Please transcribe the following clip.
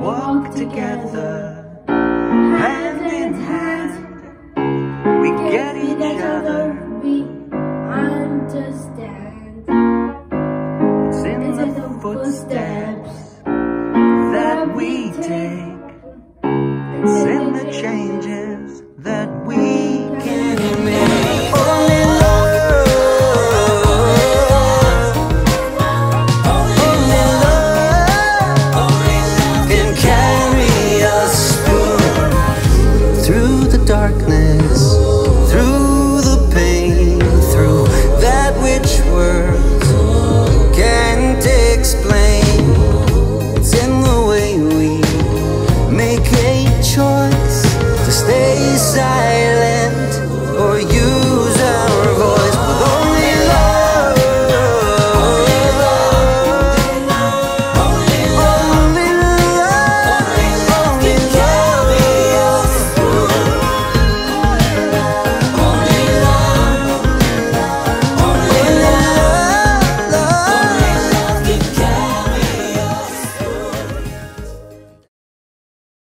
walk together, hand in hand. We get each other, we understand. It's in the footsteps that we take, it's in the changes that we darkness Through the pain, through that which words Can't explain. It's in the way we make a choice To stay silent